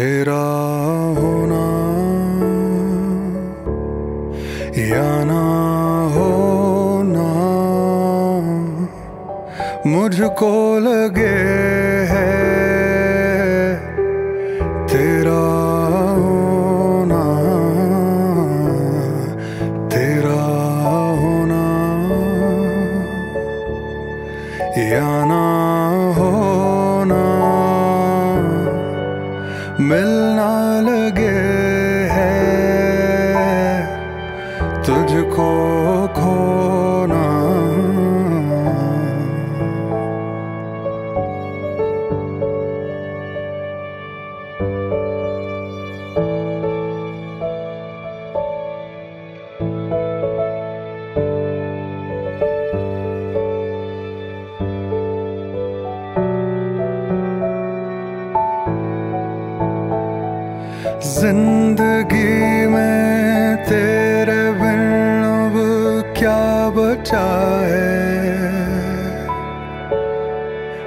तेरा होना या ना होना मुझको लगे है तुझको खोना बचा है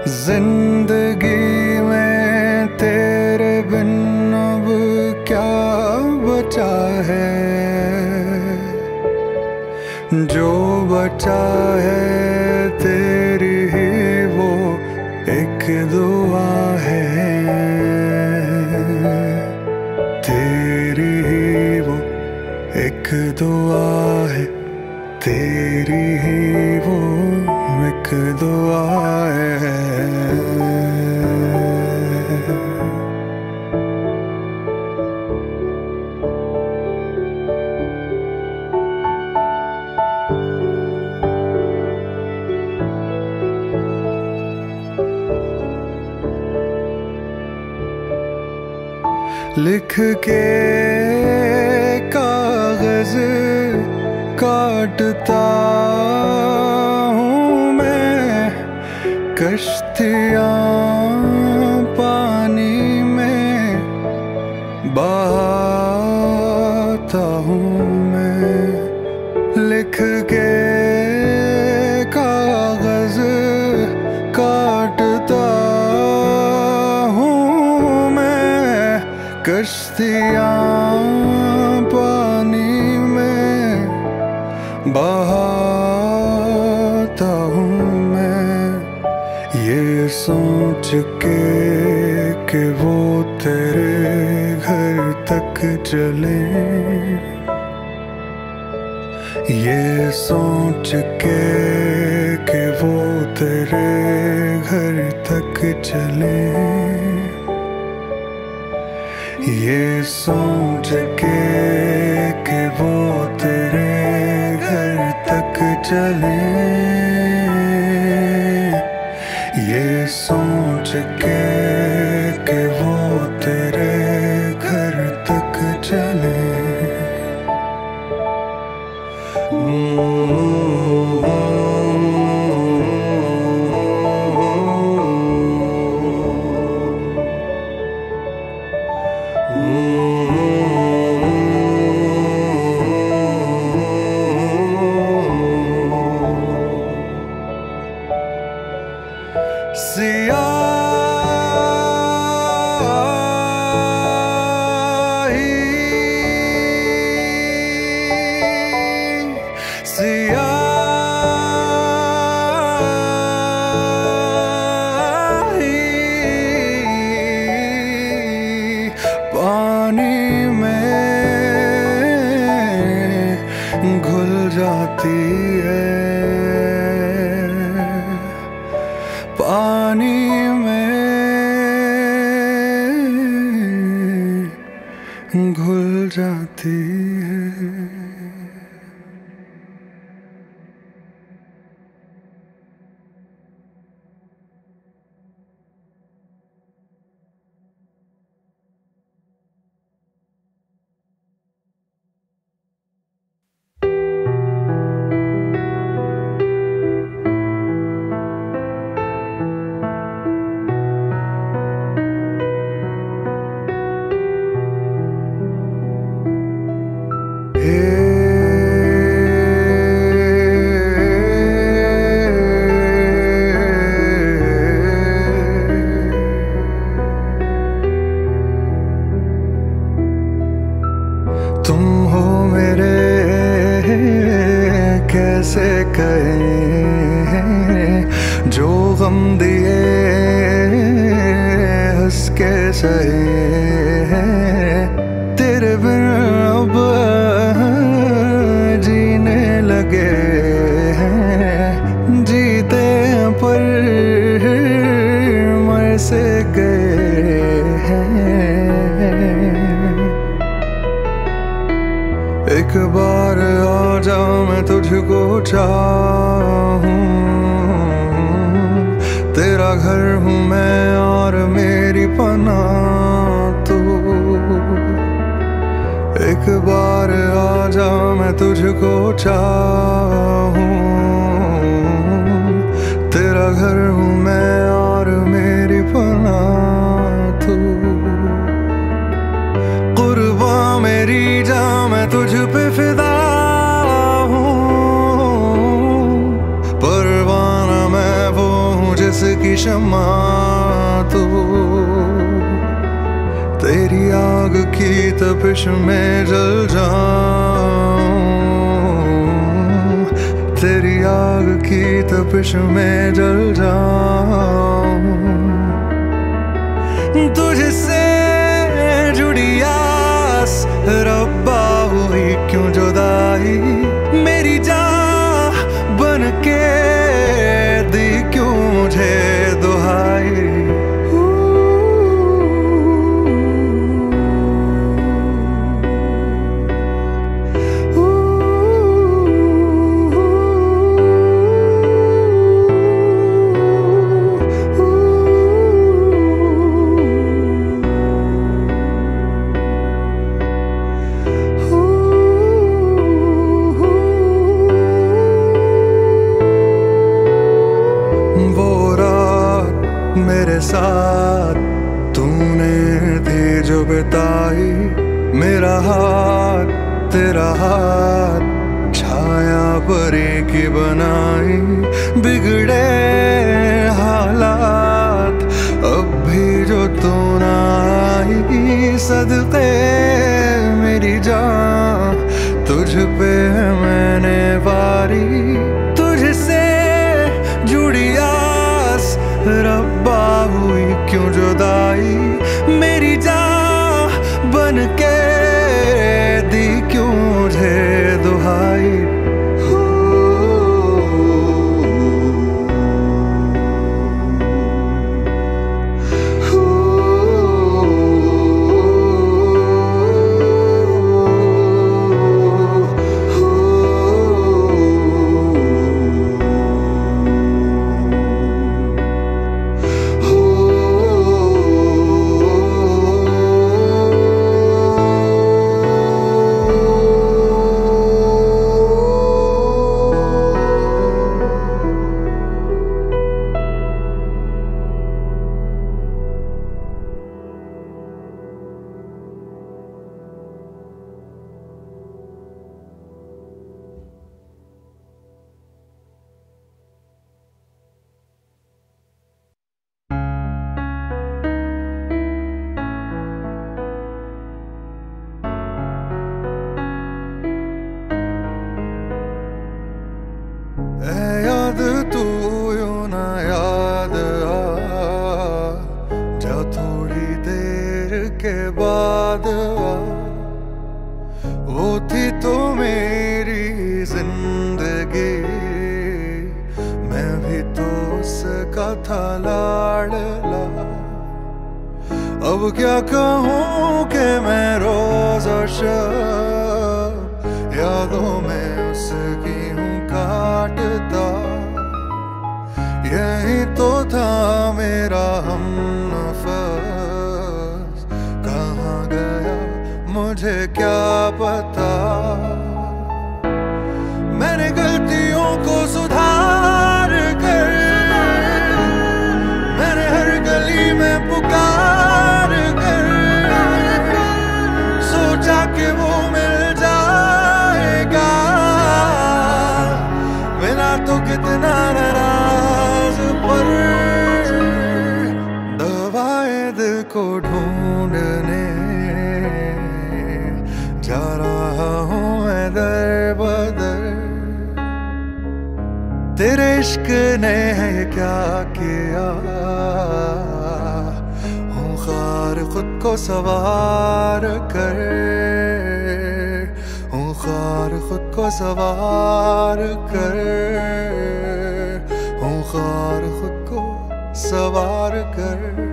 ज़िंदगी में तेरे बिन अब क्या बचा है? जो बचा है तेरी ही वो एक दुआ है। तेरी ही वो एक दुआ है। तेरी ही वो एक दुआ है। लिख के काटता हूँ मैं कश्तियाँ। बहाता हूँ मैं ये सोच के कि वो तेरे घर तक चले। ये सोच के कि वो तेरे घर तक चले। ये सोच के तक चले। ये सोच के सहे तेरे बिन अब जीने लगे हैं। जीते पर मर से गए हैं। एक बार आ जाओ, मैं तुझको चाहूँ। तेरा घर हूँ, मैं मेरी पना तू। एक बार आ जा मैं तुझको चाहूँ। तेरा घर हूँ मैं और मेरी पना तू। कुर्बा मेरी जा मैं तुझ पे फिदा परवाना मैं हूँ जिसकी क्षमा तू। आग की तपिश में जल जाऊँ। तेरी आग की तपिश में जल जाऊँ। तुझसे जुड़ी आस रब्बा हुई क्यों जुदाई? मेरी जा बन के वो रात मेरे साथ तूने थी जो बिताई मेरा हाथ, तेरा हाथ छाया परी की बनाई। बिगड़े हालात, अब भी जो तू ना आई सदके मेरी जान, तुझ पे मैंने वारी। रब्बा हुई क्यों जुदाई? मेरी जा लाडला अब क्या कहूँ कि मैं रोज और शब यादों में उसकी हूँ काटता। यही तो था मेरा हम नफस। कहाँ गया, मुझे क्या पता? इश्क ने क्या किया? हूँ खार खुद को सवार कर। हूँ खार खुद को सवार कर। हूँ खार खुद को सवार कर।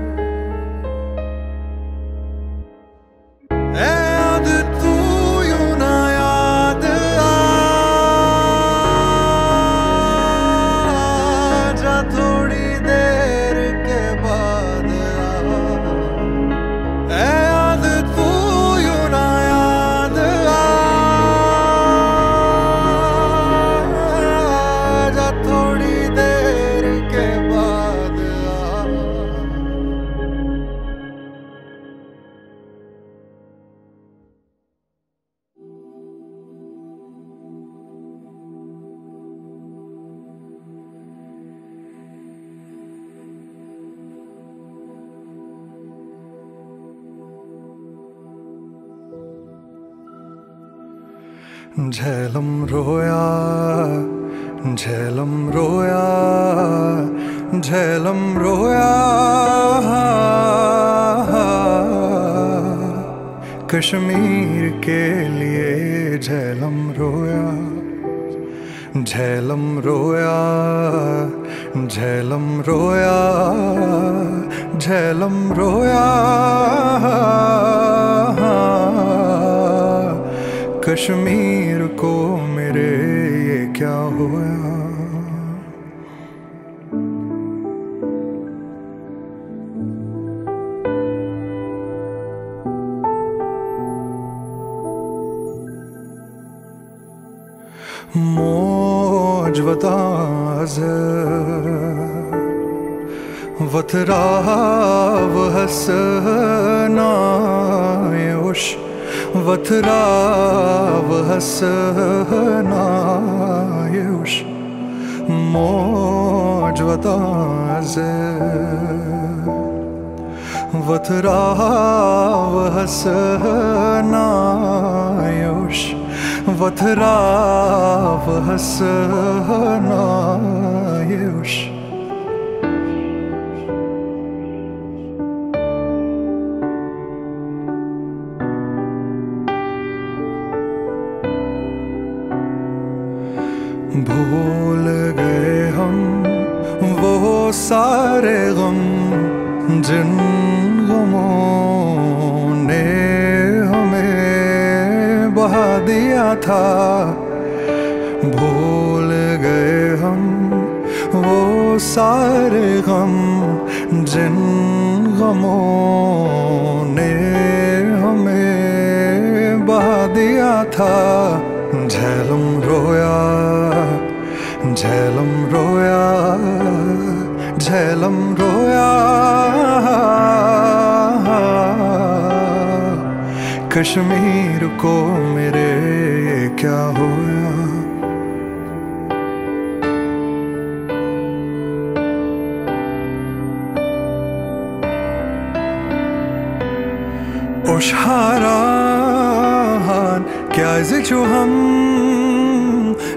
झेलम रोया झेलम रोया झेलम रोया। कश्मीर के लिए झेलम रोया झेलम रोया झेलम रोया झेलम रोया। कश्मीर को मेरे ये क्या हुआ? मोज वताज वथराव हसना उश वथुरासुष मो जता ज़े वथुराव हस वथुरा भूल गए हम, वो सारे गम जिन गमों ने हमें बहा दिया था। भूल गए हम, वो सारे गम जिन गमों ने हमें बहा दिया था। झेलम रोया झेलम रोया। कश्मीर को मेरे क्या होया? उशारा क्या जो हम